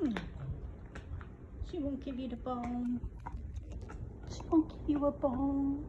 She won't give you the bone. She won't give you a bone.